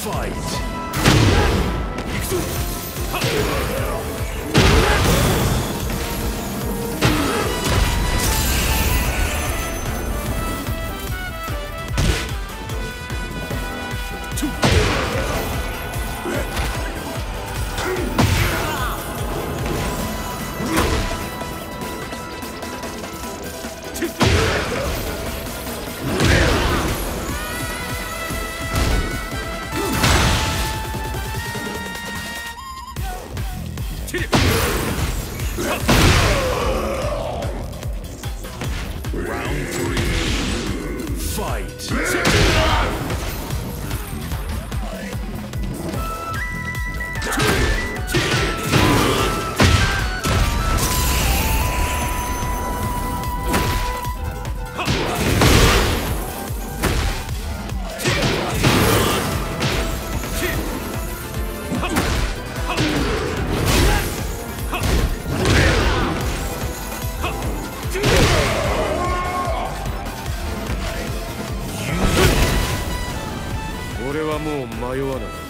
Fight. Round three. Fight. もう迷わない。